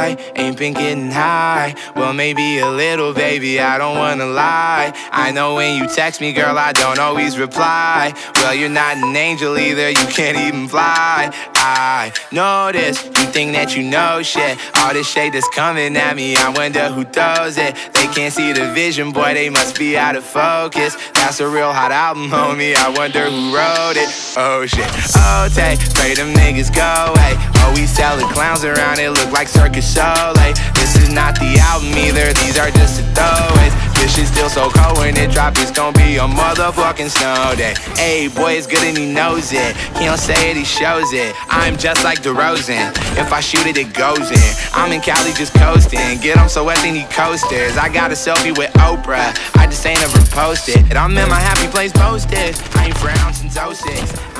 high, ain't been getting high. Well, maybe a little, baby, I don't wanna lie. I know when you text me, girl, I don't always reply. Well, you're not an angel either, you can't even fly. I this, you think that you know shit. All this shade that's coming at me, I wonder who throws it. They can't see the vision, boy, they must be out of focus. That's a real hot album, homie, I wonder who wrote it. Oh shit, oh, take, pray them niggas go away. Oh, selling clowns around, it look like Circus show like This is not the album either, these are just the throwaways. This shit still so cold when it drop, it's gonna be a motherfucking snow day. Hey, boy, it's good and he knows it. He don't say it, he shows it. I'm just like DeRozan. If I shoot it, it goes in. I'm in Cali just coasting. Get him so wet, they need coasters. I got a selfie with Oprah. I just ain't ever posted. And I'm in my happy place posted. I ain't frowned since 06.